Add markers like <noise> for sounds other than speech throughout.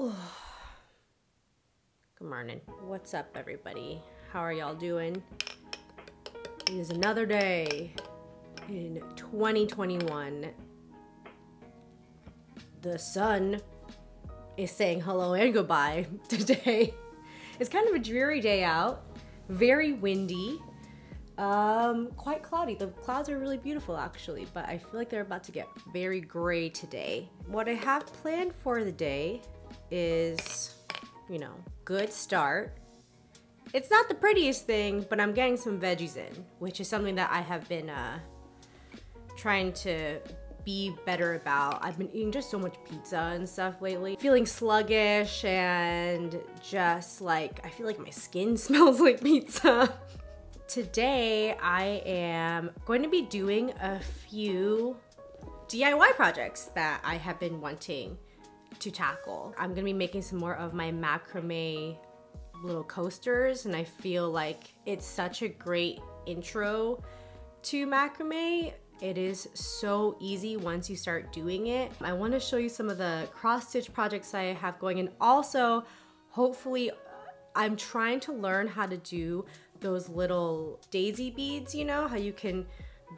<sighs> morning. What's up, everybody? How are y'all doing? It is another day in 2021. The sun is saying hello and goodbye <laughs> today. It's kind of a dreary day out, very windy, um, quite cloudy. The clouds are really beautiful actually, but I feel like they're about to get very gray today. What I have planned for the day is, you know, good start. It's not the prettiest thing, but I'm getting some veggies in, which is something that I have been uh, trying to be better about. I've been eating just so much pizza and stuff lately. Feeling sluggish and just like, I feel like my skin <laughs> smells like pizza. Today, I am going to be doing a few DIY projects that I have been wanting to tackle. I'm gonna be making some more of my macrame little coasters and I feel like it's such a great intro to macrame it is so easy once you start doing it. I wanna show you some of the cross stitch projects I have going and also hopefully I'm trying to learn how to do those little daisy beads, you know, how you can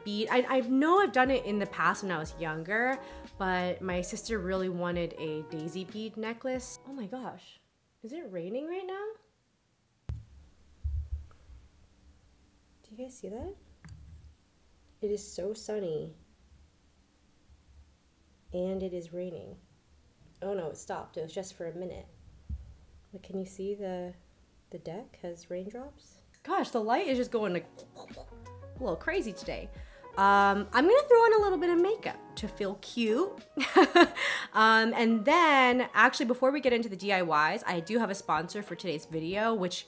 bead. I, I know I've done it in the past when I was younger, but my sister really wanted a daisy bead necklace. Oh my gosh, is it raining right now? Do you guys see that? It is so sunny. And it is raining. Oh no, it stopped. It was just for a minute. But can you see the the deck has raindrops? Gosh, the light is just going like <laughs> a little crazy today. Um, I'm gonna throw on a little bit of makeup to feel cute. <laughs> um, and then, actually, before we get into the DIYs, I do have a sponsor for today's video, which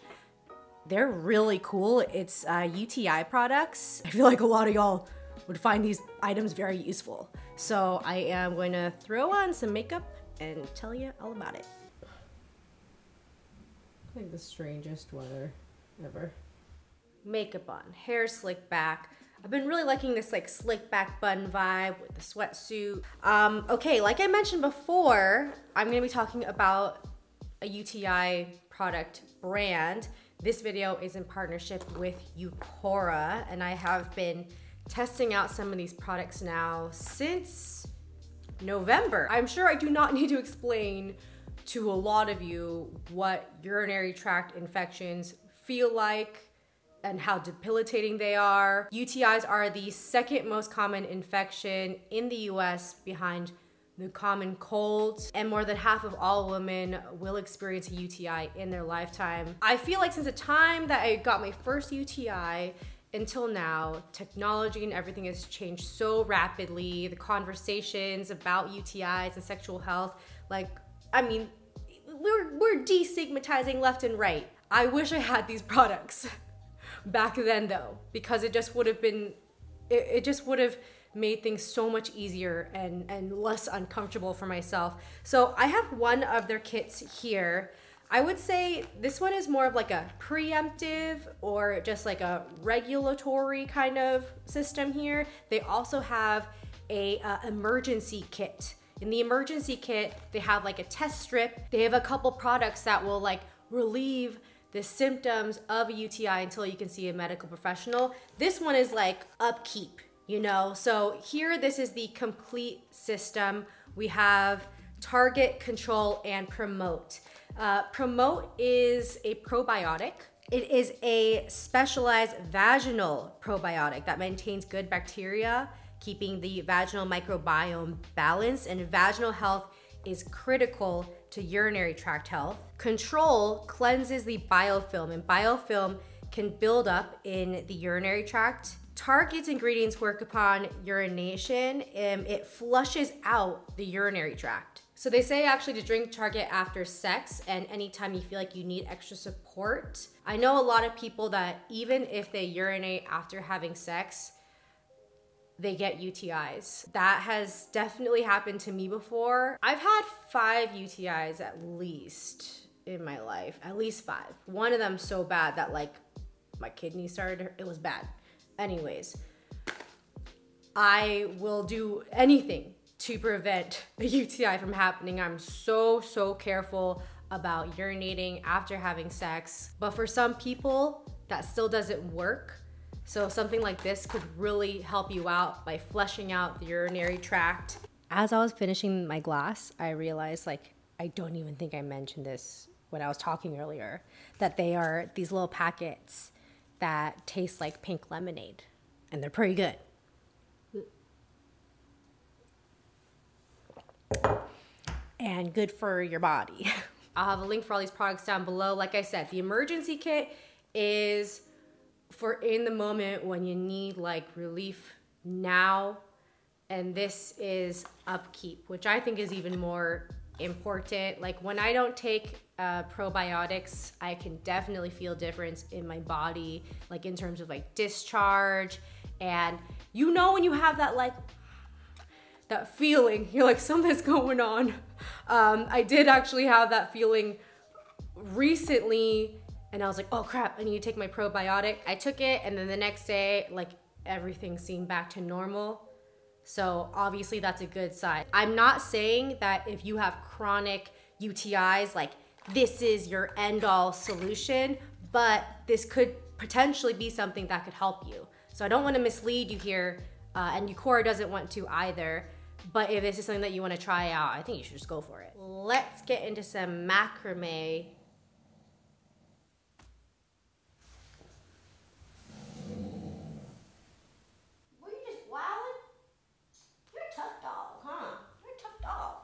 they're really cool. It's uh, UTI products. I feel like a lot of y'all would find these items very useful. So I am going to throw on some makeup and tell you all about it. Like the strangest weather ever. Makeup on, hair slick back. I've been really liking this like slick back bun vibe with the sweatsuit. Um, okay, like I mentioned before, I'm gonna be talking about a UTI product brand this video is in partnership with Uqora, and I have been testing out some of these products now since November. I'm sure I do not <laughs> need to explain to a lot of you what urinary tract infections feel like and how debilitating they are. UTIs are the second most common infection in the US behind the common cold, and more than half of all women will experience a UTI in their lifetime. I feel like since the time that I got my first UTI until now, technology and everything has changed so rapidly. The conversations about UTIs and sexual health, like, I mean, we're, we're destigmatizing left and right. I wish I had these products <laughs> back then though, because it just would have been, it, it just would have made things so much easier and, and less uncomfortable for myself. So I have one of their kits here. I would say this one is more of like a preemptive or just like a regulatory kind of system here. They also have a uh, emergency kit. In the emergency kit, they have like a test strip. They have a couple products that will like relieve the symptoms of a UTI until you can see a medical professional. This one is like upkeep you know? So here, this is the complete system. We have target, control, and promote. Uh, promote is a probiotic. It is a specialized vaginal probiotic that maintains good bacteria, keeping the vaginal microbiome balanced, and vaginal health is critical to urinary tract health. Control cleanses the biofilm, and biofilm can build up in the urinary tract Target's ingredients work upon urination and it flushes out the urinary tract. So they say actually to drink Target after sex and anytime you feel like you need extra support. I know a lot of people that even if they urinate after having sex, they get UTIs. That has definitely happened to me before. I've had five UTIs at least in my life, at least five. One of them so bad that like my kidney started, it was bad. Anyways, I will do anything to prevent <laughs> a UTI from happening. I'm so, so careful about urinating after having sex. But for some people, that still doesn't work. So something like this could really help you out by flushing out the urinary tract. As I was finishing my glass, I realized like I don't even think I mentioned this when I was talking earlier that they are these little packets that taste like pink lemonade and they're pretty good. And good for your body. <laughs> I'll have a link for all these products down below. Like I said, the emergency kit is for in the moment when you need like relief now. And this is upkeep, which I think is even more important. Like when I don't take uh, probiotics, I can definitely feel difference in my body, like in terms of like discharge. And you know when you have that like that feeling, <laughs> you're like something's going on. Um, I did actually have that feeling recently, and I was like, oh crap, I need to take my probiotic. I took it, and then the next day, like everything seemed back to normal. So obviously that's a good sign. I'm not saying that if you have chronic UTIs, like this is your end all solution, but this could potentially be something that could help you. So I don't want to mislead you here, uh, and Uqora doesn't want to either. But if this is something that you want to try out, I think you should just go for it. Let's get into some macrame. Were you just wilding? You're a tough dog, huh? You're a tough dog.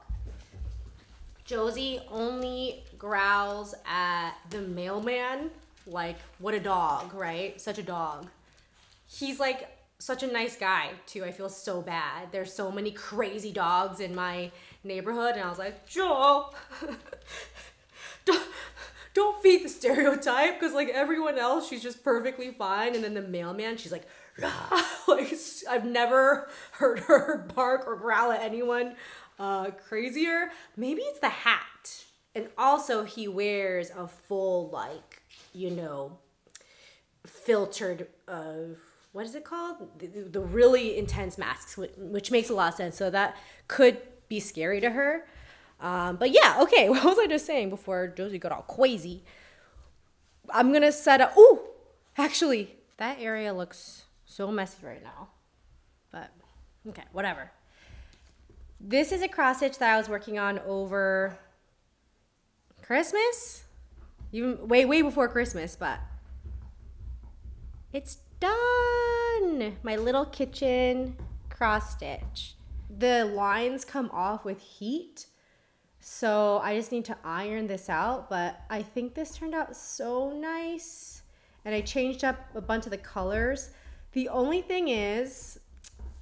Josie only growls at the mailman like, what a dog, right? Such a dog. He's like such a nice guy too. I feel so bad. There's so many crazy dogs in my neighborhood, and I was like, Joel, <laughs> don't, don't feed the stereotype because like everyone else, she's just perfectly fine, and then the mailman, she's like, <laughs> like I've never heard her bark or growl at anyone uh, crazier. Maybe it's the hat, and also he wears a full like you know filtered. Uh, what is it called? The, the really intense masks, which, makes a lot of sense. So that could be scary to her. Um, but yeah, okay. <laughs> What was I just saying before Josie got all crazy? I'm gonna set up. Oh, actually, that area looks so messy right now. But okay, whatever. This is a cross stitch that I was working on over Christmas, even way way before Christmas, but it's done. My little kitchen cross stitch. The lines come off with heat. So I just need to iron this out, but I think this turned out so nice. And I changed up a bunch of the colors. The only thing is,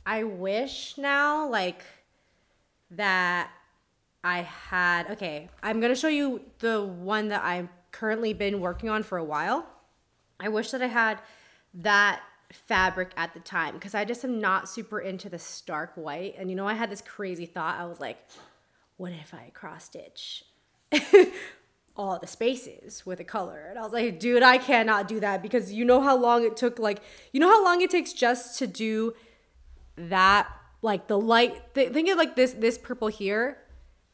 I wish now, like, that I had, okay, I'm gonna show you the one that I've currently been working on for a while. I wish that I had that fabric at the time because I just am not super into the stark white. And you know, I had this crazy thought. I was like, what if I cross stitch <laughs> all the spaces with a color? And I was like, dude, I cannot do that because you know how long it took, like, you know how long it takes just to do that, like the light, th- think of like this, this purple here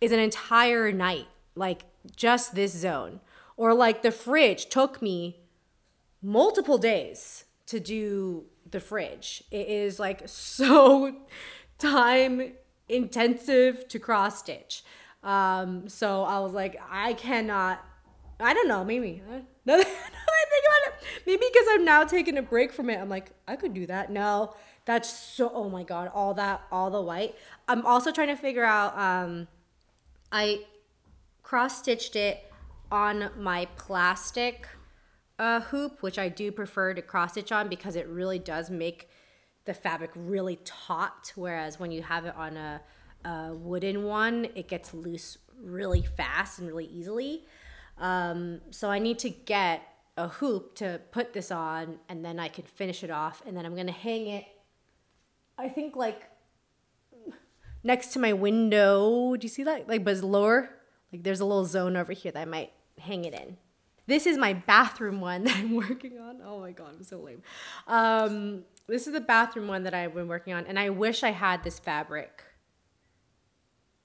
is an entire night, like just this zone. Or like the fridge took me multiple days to do the fridge. It is like <laughs> so time intensive to cross stitch. Um, so I was like, I cannot. I don't know. Maybe. <laughs> Now that I think about it, maybe because I'm now taking a break from it, I'm like, I could do that. No, that's so. Oh my god, all that, all the white. I'm also trying to figure out. Um, I cross stitched it on my plastic uh, hoop, which I do prefer to cross stitch on because it really does make the fabric really taut. Whereas when you have it on a, a wooden one, it gets loose really fast and really easily. Um, so I need to get a hoop to put this on and then I can finish it off and then I'm gonna hang it I think like next to my window. Do you see that? Like but it's lower. Like there's a little zone over here that I might hang it in. This is my bathroom one <laughs> that I'm working on. Oh my god, I'm so lame. Um, this is the bathroom one that I've been working on, and I wish I had this fabric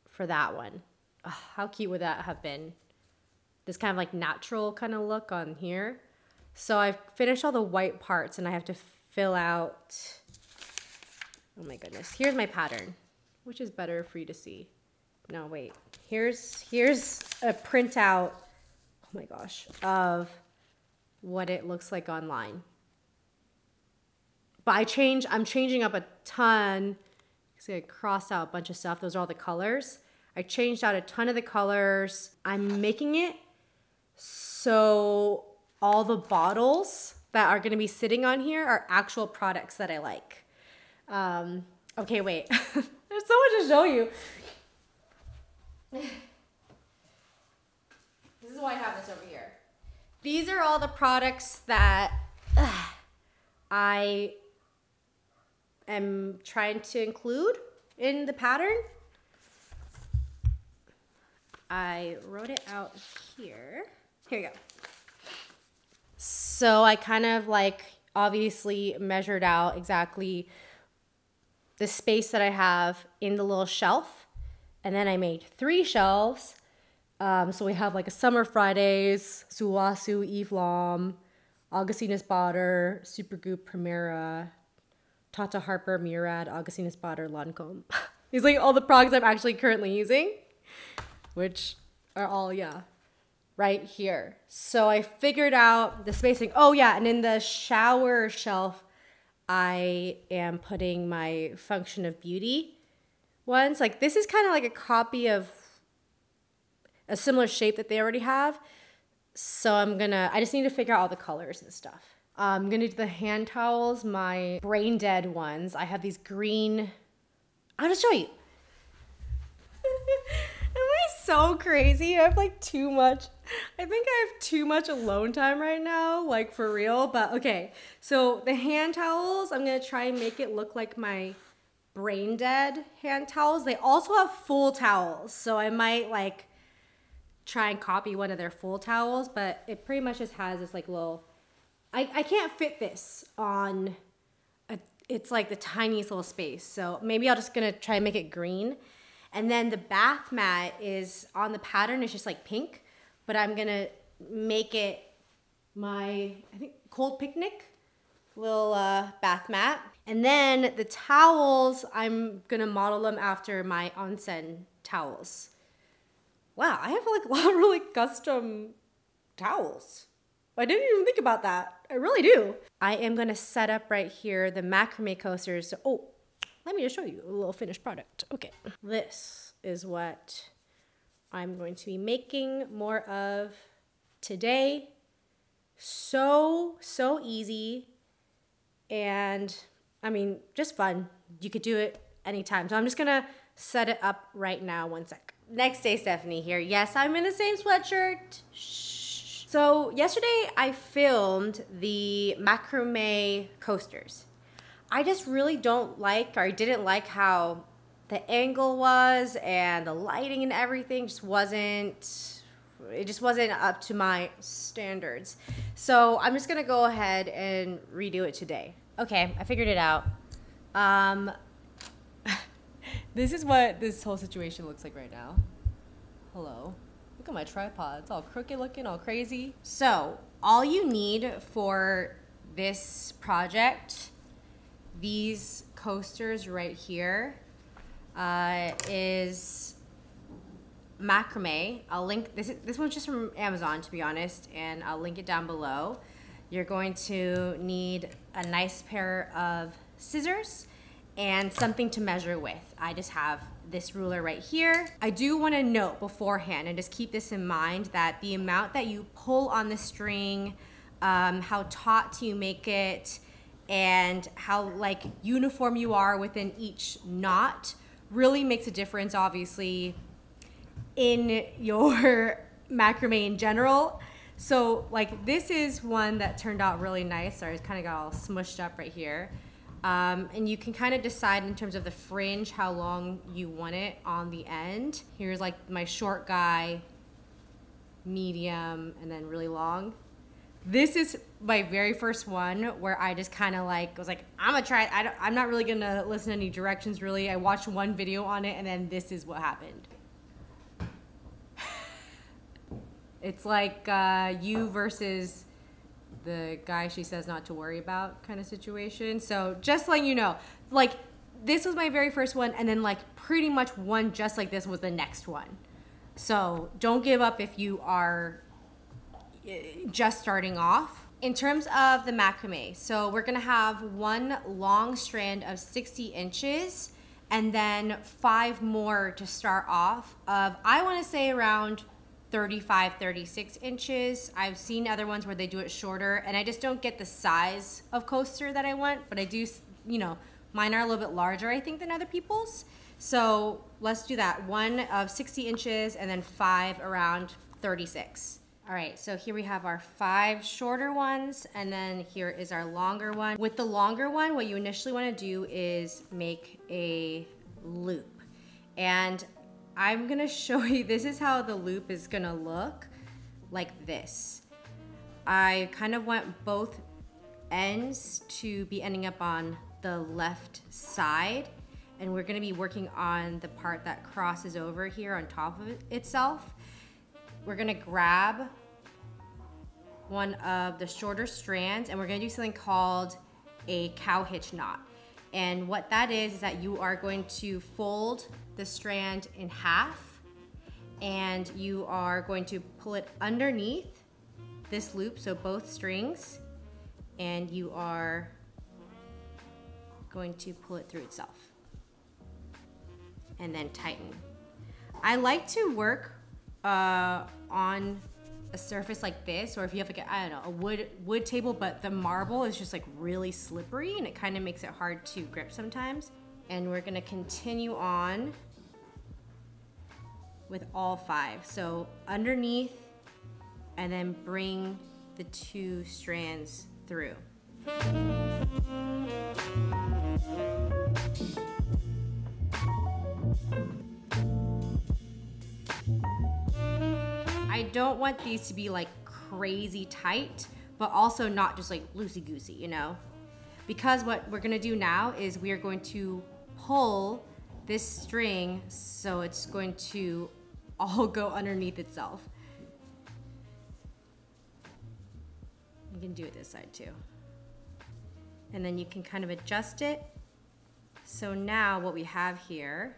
for that one. How cute would that have been? this kind of like natural kind of look on here. So I've finished all the white parts and I have to fill out, oh my goodness, here's my pattern, which is better for you to see. No, wait, here's, here's a printout, oh my gosh, of what it looks like online. But I change, I'm changing up a ton. See, I crossed out a bunch of stuff. Those are all the colors. I changed out a ton of the colors. I'm making it so all the bottles that are gonna be sitting on here are actual products that I like. Um, okay, wait. <laughs> There's so much to show you. This is why I have this over here. These are all the products that I am trying to include in the pattern. I wrote it out here. Here you go. So I kind of like obviously measured out exactly the space that I have in the little shelf. And then I made three shelves. Um, so we have like a Summer Fridays, Sulwhasoo, Eve Lom, Augustinus Bader, Supergoop Primera, Tata Harper, Murad, Augustinus Bader, Lancome. <laughs> These like all the products I'm actually currently using, which are all, yeah, right here. So I figured out the spacing. Oh yeah, and in the shower shelf, I am putting my Function of Beauty ones. Like this is kind of like a copy of a similar shape that they already have. So I'm gonna, I just need to figure out all the colors and stuff. Uh, I'm gonna do the hand towels, my brain dead ones. I have these green, I'll just show you. <laughs> So crazy? I have like too much. I think I have too much alone time right now, like for real. But okay, so the hand towels, I'm gonna try and make it look like my brain dead hand towels. They also have full towels, so I might like try and copy one of their full towels, but it pretty much just has this like little I, I can't fit this on a, it's like the tiniest little space. So maybe I'll just gonna try and make it green. And then the bath mat is on the pattern, it's just like pink, but I'm gonna make it my, I think, cold picnic little uh, bath mat. And then the towels, I'm gonna model them after my onsen towels. Wow, I have like <laughs> a lot of really custom towels. I didn't even think about that. I really do. I am gonna set up right here the macrame coasters. Oh, let me just show you a little finished product. Okay, this is what I'm going to be making more of today. So, so easy. And I mean, just fun. You could do it anytime. So I'm just gonna set it up right now. One sec. Next day, Stephanie here. Yes, I'm in the same sweatshirt. Shh. So yesterday I filmed the macrame coasters. I just really don't like or I didn't like how the angle was and the lighting and everything just wasn't it just wasn't up to my standards. So I'm just gonna go ahead and redo it today. Okay, I figured it out. Um, <laughs> this is what this whole situation looks like right now. Hello. Look at my tripod. It's all crooked looking, all crazy. So all you need for this project, these coasters right here, uh, is macrame. I'll link this. This one's just from Amazon, to be honest, and I'll link it down below. You're going to need a nice pair of scissors and something to measure with. I just have this ruler right here. I do wanna note beforehand and just keep this in mind that the amount that you pull on the string, um, how taut you make it, and how like uniform you are within each knot really makes a difference obviously in your <laughs> macrame in general. So like this is one that turned out really nice. Sorry, it's kind of got all smushed up right here. Um, and you can kind of decide in terms of the fringe how long you want it on the end. Here's like my short guy, medium, and then really long. This is my very first one where I just kind of like was like, I'm gonna try it. I am not really gonna listen to any directions really. I watched one video on it and then this is what happened. <laughs> It's like uh, you versus the guy she says not to worry about kind of situation. So just letting you know, like this was my very first one, and then like pretty much one just like this was the next one. So don't give up if you are just starting off. In terms of the macrame, so we're gonna have one long strand of 60 inches and then five more to start off of, I wanna say around 35, 36 inches. I've seen other ones where they do it shorter and I just don't get the size of coaster that I want, but I do, you know, mine are a little bit larger, I think, than other people's. So let's do that. One of 60 inches and then five around 36. All right, so here we have our five shorter ones, and then here is our longer one. With the longer one, what you initially wanna do is make a loop. And I'm gonna <laughs> show you, this is how the loop is gonna look, like this. I kind of want both ends to be ending up on the left side, and we're gonna be working on the part that crosses over here on top of it itself. We're gonna grab one of the shorter strands and we're gonna do something called a cow hitch knot. And what that is, is that you are going to fold the strand in half and you are going to pull it underneath this loop, so both strings, and you are going to pull it through itself and then tighten. I like to work uh, on a surface like this, or if you have like a, I don't know, a wood wood table, but the marble is just like really slippery and it kind of makes it hard to grip sometimes. And we're gonna continue on with all five. So underneath and then bring the two strands through. I don't want these to be like crazy tight, but also not just like loosey-goosey, you know? Because what we're gonna do now is we are going to pull this string so it's going to all go underneath itself. You can do it this side too. And then you can kind of adjust it. So now what we have here,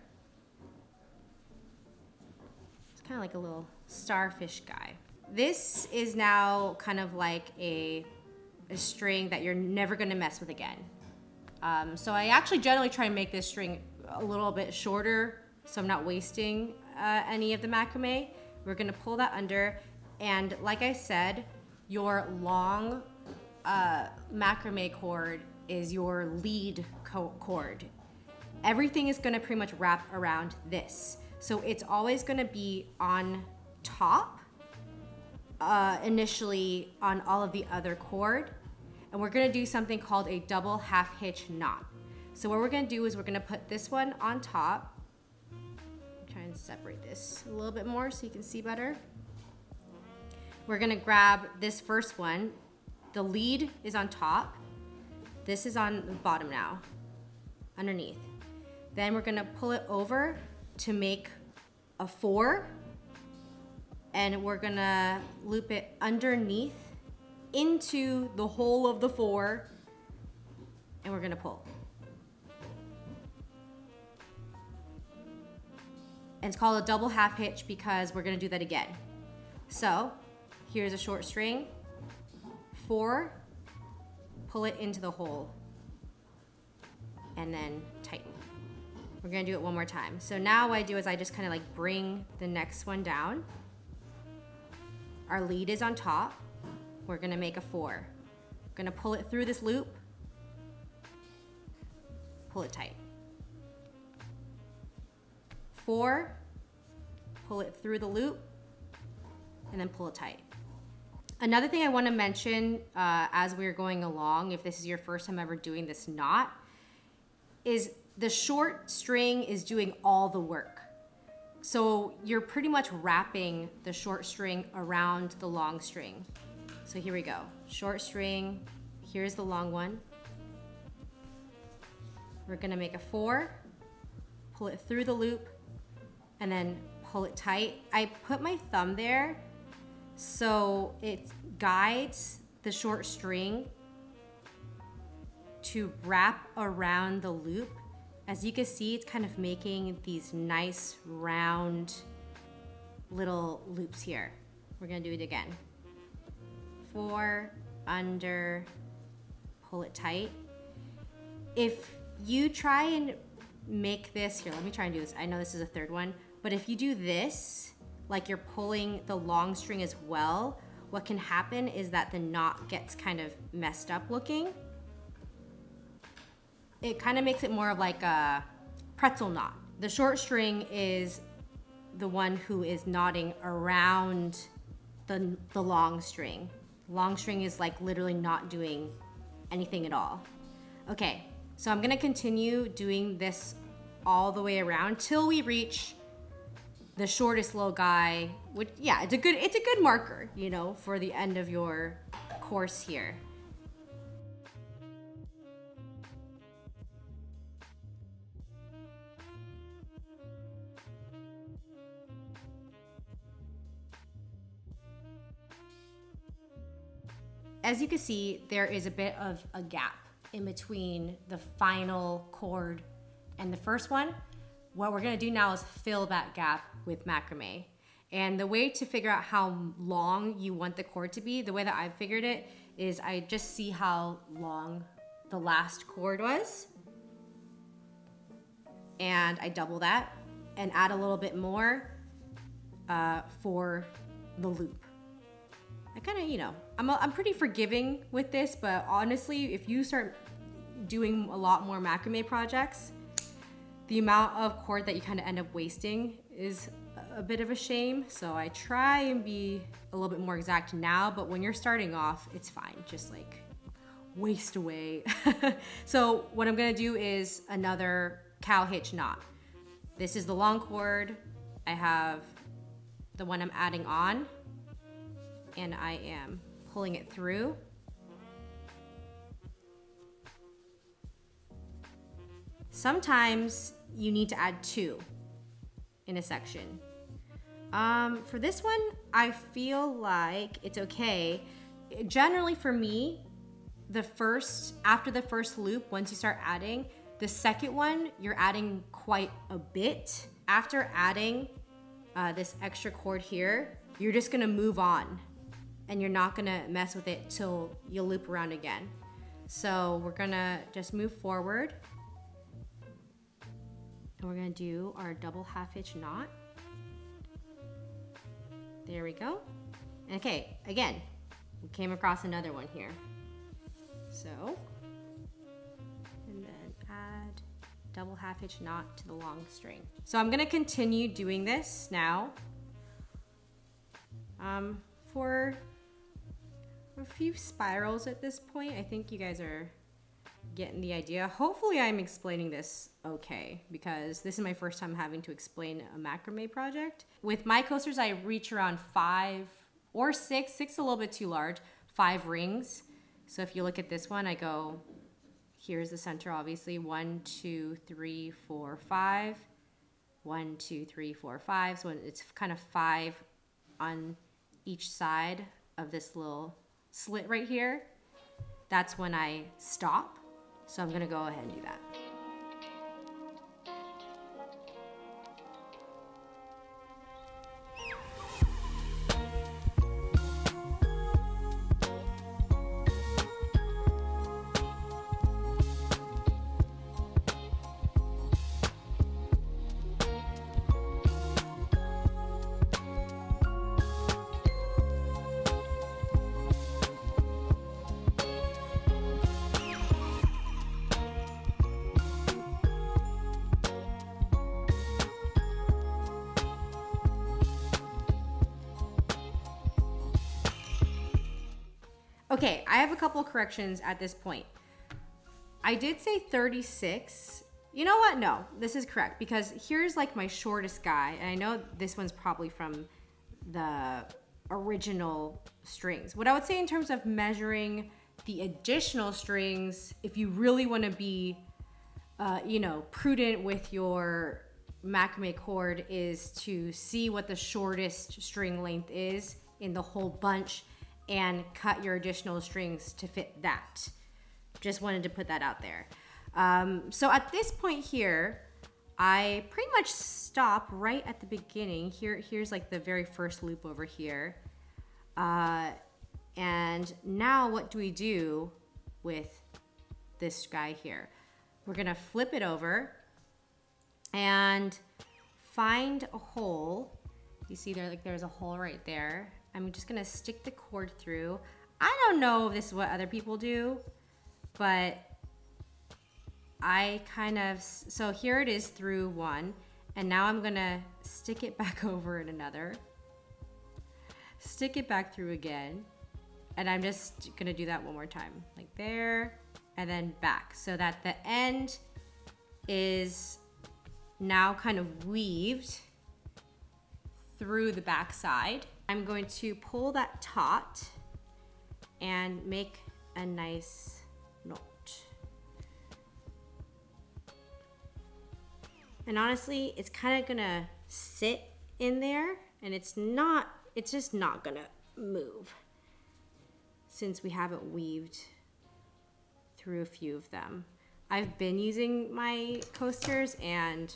it's kind of like a little starfish guy. This is now kind of like a, a string that you're never gonna mess with again. Um, so I actually generally try and make this string a little bit shorter so I'm not wasting uh, any of the macrame. We're gonna pull that under and like I said, your long uh, macrame cord is your lead cord. Everything is gonna pretty much wrap around this. So it's always gonna be on top uh, initially on all of the other cord. And we're gonna do something called a double half hitch knot. So what we're gonna do is we're gonna put this one on top. Try and separate this a little bit more so you can see better. We're gonna grab this first one. The lead is on top. This is on the bottom now, underneath. Then we're gonna pull it over to make a four and we're gonna loop it underneath into the hole of the four and we're gonna pull. And it's called a double half hitch because we're gonna do that again. So here's a short string, four, pull it into the hole and then tighten. We're gonna do it one more time. So now what I do is I just kind of like bring the next one down our lead is on top. We're gonna make a four. We're gonna pull it through this loop, pull it tight. Four, pull it through the loop, and then pull it tight. Another thing I wanna mention uh, as we're going along, if this is your first time ever doing this knot, is the short string is doing all the work. So you're pretty much wrapping the short string around the long string. So here we go. Short string, here's the long one. We're gonna make a four, pull it through the loop, and then pull it tight. I put my thumb there So it guides the short string to wrap around the loop. As you can see, it's kind of making these nice round little loops here. We're gonna do it again. Four, under, pull it tight. If you try and make this, here, let me try and do this. I know this is a third one, but if you do this, like you're pulling the long string as well, what can happen is that the knot gets kind of messed up looking. It kind of makes it more of like a pretzel knot. The short string is the one who is knotting around the, the long string. Long string is like literally not doing anything at all. Okay, so I'm gonna continue doing this all the way around till we reach the shortest little guy. Which yeah, it's a good it's a good marker, you know, for the end of your course here. As you can see, there is a bit of a gap in between the final cord and the first one. What we're gonna do now is fill that gap with macrame. And the way to figure out how long you want the cord to be, the way that I figured it is I just see how long the last cord was. And I double that and add a little bit more uh, for the loop. I kind of, you know, I'm, a, I'm pretty forgiving with this, but honestly, if you start doing a lot more macrame projects, the amount of cord that you kind of end up wasting is a bit of a shame. So I try and be a little bit more exact now, but when you're starting off, it's fine. Just like waste away. <laughs> so what I'm gonna do is another cow hitch knot. This is the long cord. I have the one I'm adding on and I am pulling it through. Sometimes you need to add two in a section. Um, for this one, I feel like it's okay. Generally for me, the first, after the first loop, once you start adding, the second one, you're adding quite a bit. After adding uh, this extra cord here, you're just gonna move on and you're not gonna mess with it till you loop around again. So we're gonna just move forward and we're gonna do our double half hitch knot. There we go. Okay, again, we came across another one here. So, and then add double half hitch knot to the long string. So I'm gonna continue doing this now um, for a few spirals at this point. I think you guys are getting the idea. Hopefully I'm explaining this okay because this is my first time having to explain a macrame project. With my coasters, I reach around five or six, six a little bit too large, five rings. So if you look at this one, I go, here's the center obviously, one, two, three, four, five, one, two, three, four, five. So it's kind of five on each side of this little slit right here, that's when I stop. So I'm gonna go ahead and do that. Okay, I have a couple corrections at this point. I did say 36. You know what? No, this is correct because here's like my shortest guy, and I know this one's probably from the original strings. What I would say in terms of measuring the additional strings, if you really want to be, uh, you know, prudent with your macrame cord, is to see what the shortest string length is in the whole bunch and cut your additional strings to fit that. Just wanted to put that out there. Um, so at this point here, I pretty much stop right at the beginning. Here, here's like the very first loop over here. Uh, and now what do we do with this guy here? We're gonna flip it over and find a hole. You see there, like there's a hole right there. I'm just gonna stick the cord through. I don't know if this is what other people do, but I kind of, so here it is through one, and now I'm gonna stick it <laughs> back over in another, stick it back through again, and I'm just gonna do that one more time, like there, and then back, so that the end is now kind of weaved through the back side. I'm going to pull that taut and make a nice knot. And honestly, it's kind of gonna sit in there and it's not, it's just not gonna move since we haven't weaved through a few of them. I've been using my coasters and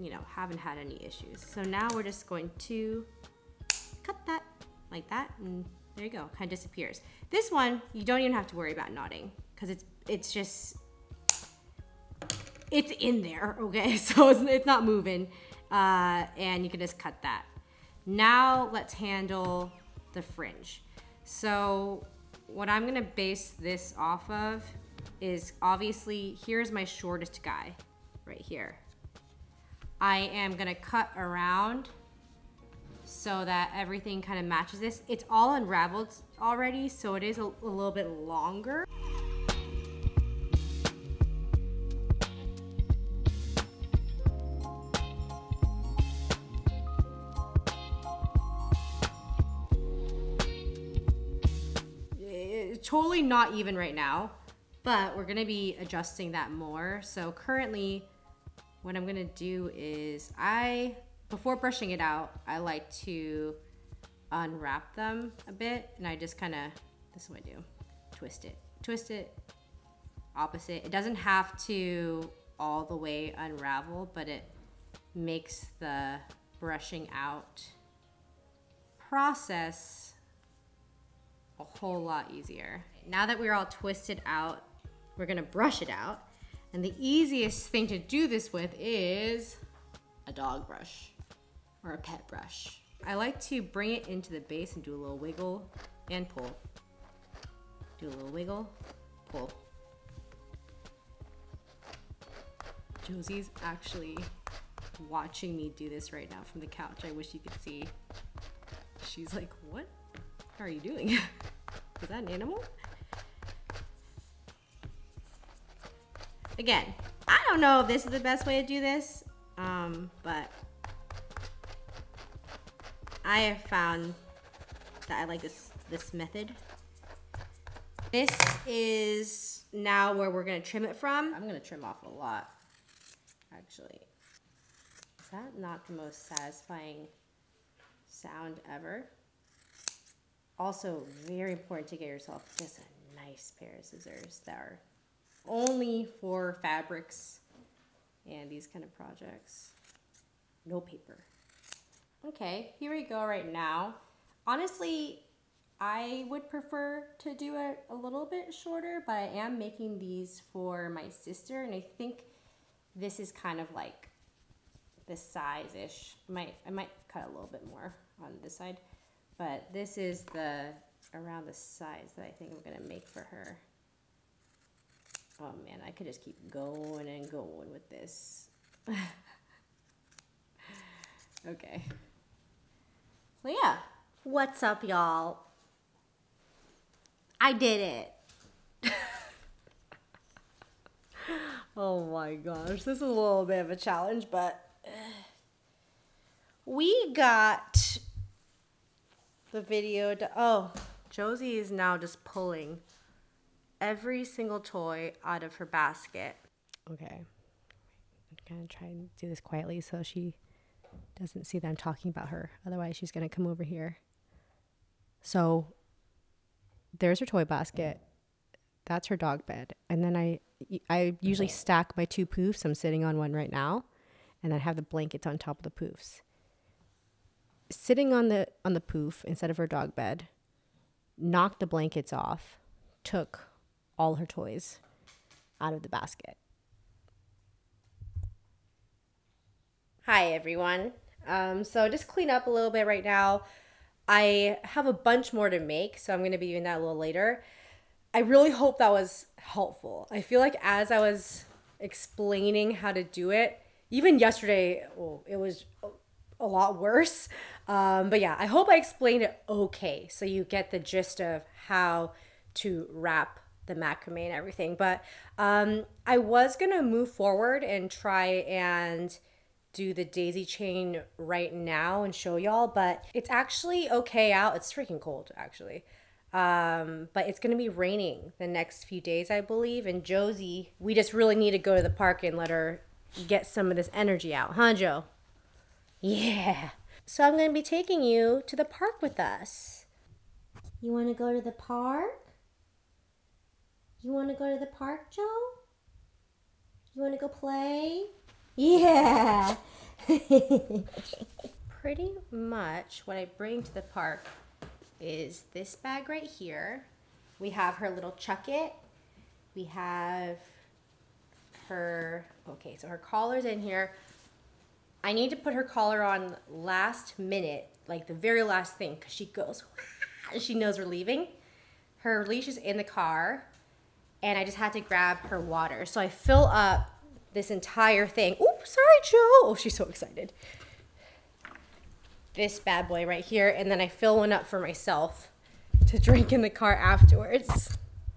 you know, haven't had any issues. So now we're just going to cut that like that and there you go, kind of disappears. This one, you don't even have to worry about knotting because it's, it's just, it's in there, <laughs> okay? <laughs> So it's, it's not moving uh, and you can just cut that. Now let's handle the fringe. So what I'm gonna base this off of is obviously, here's my shortest guy right here. I am gonna cut around so that everything kind of matches this. It's all unraveled already, so it is a, a little bit longer. Totally not even right now, but we're gonna be adjusting that more. So currently what I'm gonna do is I, before brushing it out, I like to unwrap them a bit and I just kind of, this is what I do, twist it, twist it opposite. It doesn't have to all the way unravel, but it makes the brushing out process a whole lot easier. Now that we're all twisted out, we're gonna brush it out. And the easiest thing to do this with is a dog brush or a pet brush. I like to bring it into the base and do a little wiggle and pull. Do a little wiggle, pull. Josie's actually watching me do this right now from the couch. I wish you could see. She's like, what are you doing? <laughs> Is that an animal? Again, I don't know if this is the best way to do this, um, but I have found that I like this, this method. This is now where we're gonna trim it from. I'm gonna trim off a lot, actually. Is that not the most satisfying sound ever? Also, very important to get yourself just a nice pair of scissors that are only for fabrics and these kind of projects. No paper. Okay, here we go right now. Honestly, I would prefer to do it a little bit shorter, but I am making these for my sister, and I think this is kind of like the size-ish. Might I might cut a little bit more on this side, but this is the around the size that I think I'm gonna make for her. Oh man, I could just keep going and going with this. <laughs> okay. So yeah, what's up y'all? I did it. <laughs> oh my gosh, this is a little bit of a challenge, but uh, we got the video to, oh, Josie is now just pulling every single toy out of her basket. Okay. I'm gonna try and do this quietly so she doesn't see that I'm talking about her. Otherwise, she's gonna come over here So there's her toy basket. That's her dog bed. And then I I usually stack my two poofs. I'm sitting on one right now, and I have the blankets on top of the poofs. Sitting on the on the poof instead of her dog bed, knocked the blankets off, took all her toys out of the basket. Hi everyone. Um, so just clean up a little bit right now. I have a bunch more to make, so I'm going to be doing that a little later. I really hope that was helpful. I feel like as I was explaining how to do it, even yesterday, well, it was a lot worse. Um, but yeah, I hope I explained it okay so you get the gist of how to wrap the macrame and everything. But um, I was going to move forward and try and do the daisy chain right now and show y'all, but it's actually okay out. It's freaking cold, actually. Um, but it's gonna be raining the next few days, I believe. And Josie, we just really need to go to the park and let her get some of this energy out, huh, Joe? Yeah. So I'm gonna be taking you to the park with us. You wanna go to the park? You wanna go to the park, Joe? You wanna go play? Yeah. <laughs> Pretty much what I bring to the park is this bag right here. We have her little chuck it. We have her, okay, so her collar's in here. I need to put her collar on last minute, like the very last thing, because she goes, <laughs> she knows we're leaving. Her leash is in the car, and I just had to grab her water. So I fill up this entire thing. Oh, sorry, Joe. Oh, she's so excited. This bad boy right here, and then I fill one up for myself to drink in the car afterwards.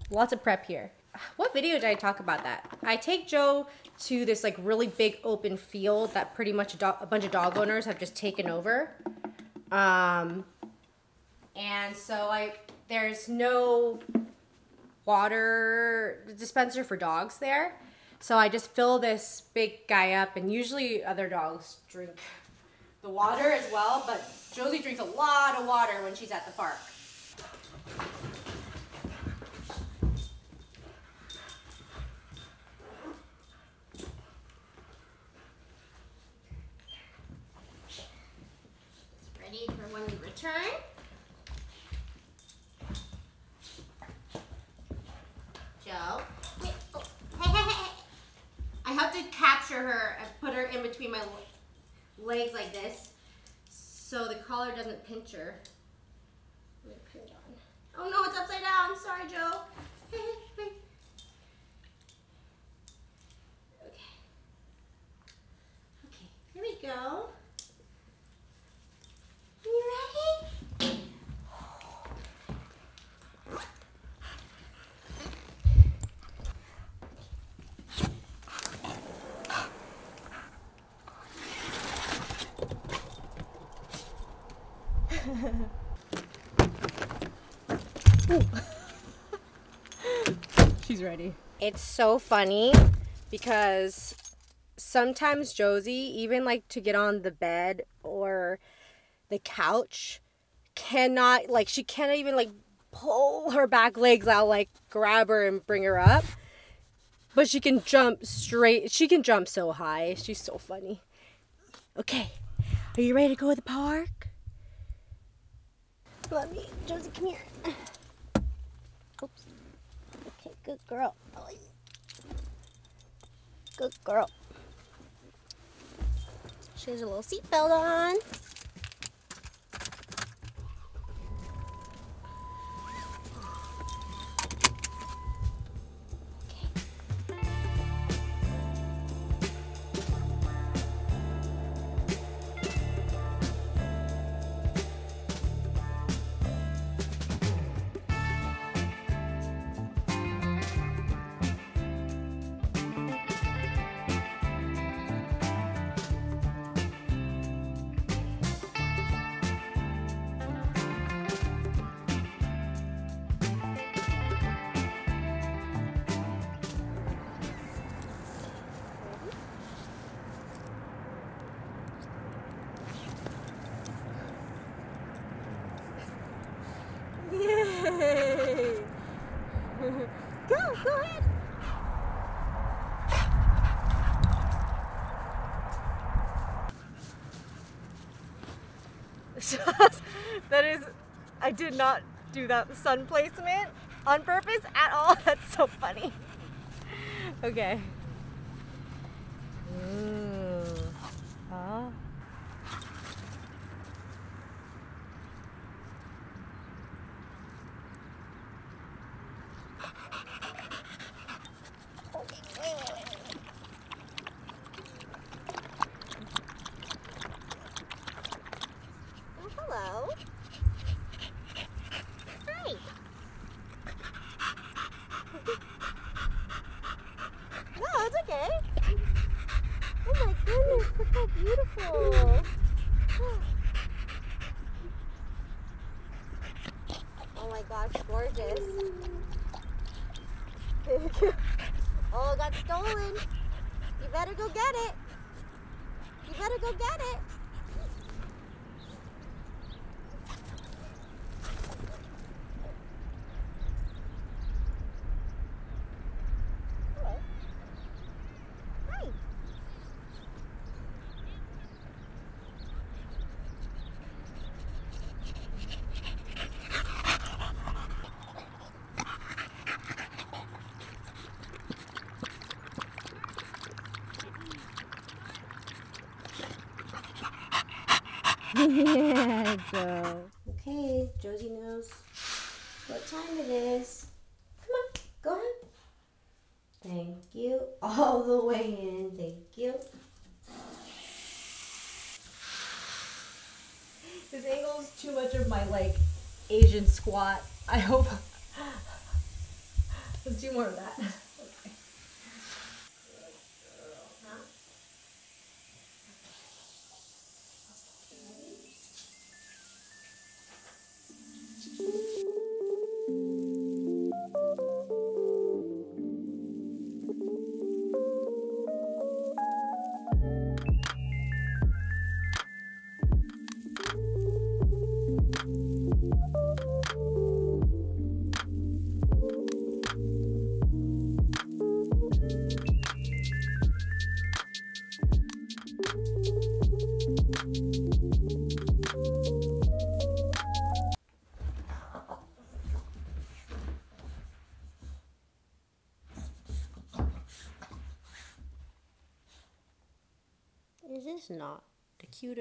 Lots of prep here. What video did I talk about that? I take Joe to this like really big open field that pretty much a, a bunch of dog owners have just taken over. Um, and so I there's no water dispenser for dogs there. So I just fill this big guy up, and usually other dogs drink the water as well, but Josie drinks a lot of water when she's at the park. ready for when we return. Joe. I have to capture her and put her in between my legs like this so the collar doesn't pinch her. Oh no, it's upside down. Sorry, Joe. <laughs> okay. Okay, here we go. She's ready. It's so funny because sometimes Josie, even like to get on the bed or the couch, cannot, like, she cannot even like pull her back legs out, like, grab her and bring her up. But she can jump straight. She can jump so high. She's so funny. Okay. Are you ready to go to the park? Let me, Josie, come here. Good girl. Good girl. She has a little seatbelt on. Not do that sun placement on purpose at all. <laughs> That's so funny. Okay. Ooh. Huh? Oh, hello. Hi. No, it's okay. Oh my goodness, look how beautiful. <gasps> Oh my gosh, gorgeous. oh, it got stolen. You better go get it. You better go get it. Hello. Hi. yeah, Joe. Okay, Josie knows what time it is. Come on, go ahead. Thank you. All the way in. Thank you. This angle is too much of my like Asian squat. I hope.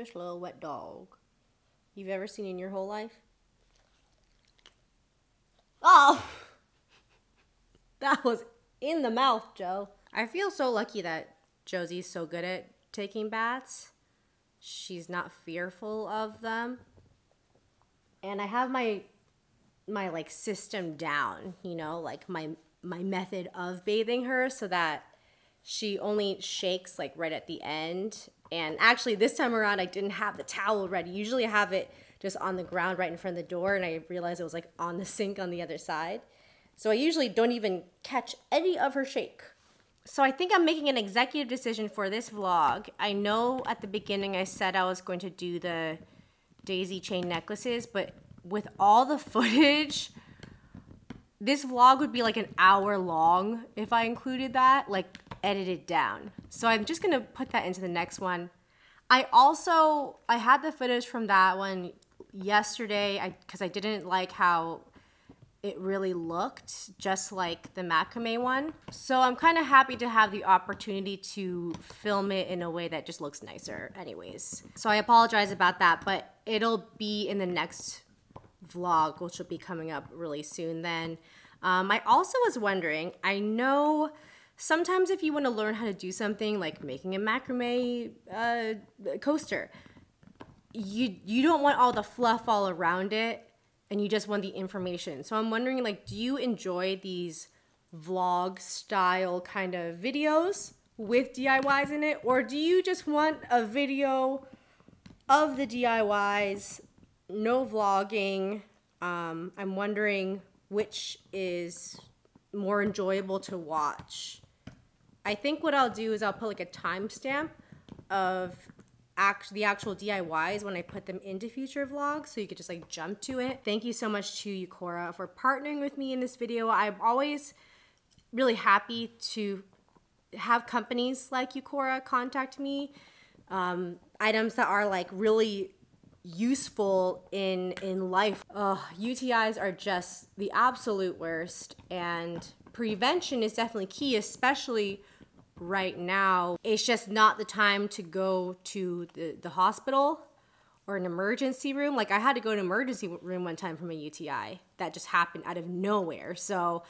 Cutest little wet dog you've ever seen in your whole life? Oh! <laughs> That was in the mouth, Joe. I feel so lucky that Josie's so good at taking baths. She's not fearful of them. And I have my my like system down, you know, like my my method of bathing her so that she only shakes like right at the end. And actually, this time around, I didn't have the towel ready. Usually, I have it just on the ground right in front of the door, and I realized it was like on the sink on the other side. So I usually don't even catch any of her shake. So I think I'm making an executive decision for this vlog. I know at the beginning I said I was going to do the daisy chain necklaces, but with all the <laughs> footage, this vlog would be like an hour long if I included that, like edited down. So I'm just gonna put that into the next one. I also I had the footage from that one yesterday I because I didn't like how it really looked just like the macrame one. So I'm kind of happy to have the opportunity to film it in a way that just looks nicer anyways. So I apologize about that, but it'll be in the next vlog, which will be coming up really soon then. Um, I also was wondering, I know sometimes if you want to learn how to do something like making a macrame uh, coaster, you you don't want all the fluff all around it and you just want the information. So I'm wondering like do you enjoy these vlog style kind of videos with DIYs in it or do you just want a video of the DIYs, no vlogging? Um, I'm wondering which is more enjoyable to watch. I think what I'll do is I'll put like a timestamp of act the actual DIYs when I put them into future vlogs so you could just like jump to it. Thank you so much to Uqora for partnering with me in this video. I'm always really happy to have companies like Uqora contact me. Um, items that are like really useful in in life. Ugh, UTIs are just the absolute worst and prevention is definitely key, especially right now. It's just not the time to go to the, the hospital or an emergency room. Like I had to go to an emergency room one time from a UTI that just happened out of nowhere. So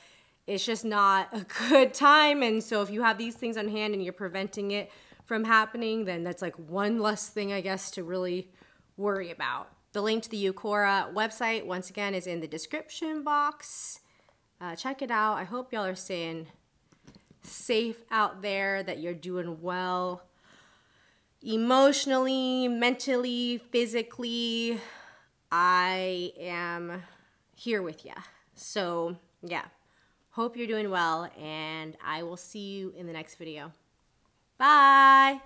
it's just not a <laughs> good time. And so if you have these things on hand and you're preventing it from happening, then that's like one less thing, I guess, to really worry about. The link to the Uqora website, once again, is in the description box. Uh, check it out. I hope y'all are staying safe out there, that you're doing well emotionally, mentally, physically. I am here with you. So, yeah. Hope you're doing well, and I will see you in the next video. Bye.